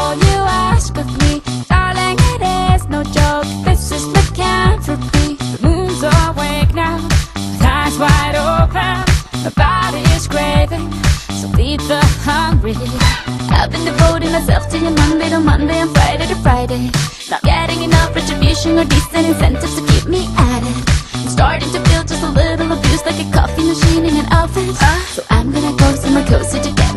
all you ask of me. Darling, it is no joke, this is lycanthropy The moon's awake now, with eyes wide open. My body is craving, so feed the hungry. I've been devoting myself to you Monday to Monday and Friday to Friday. Not getting enough retribution or decent incentives to keep me at it. I'm starting to feel just a little abused like a coffee machine in an office So I'm gonna go somewhere closer to get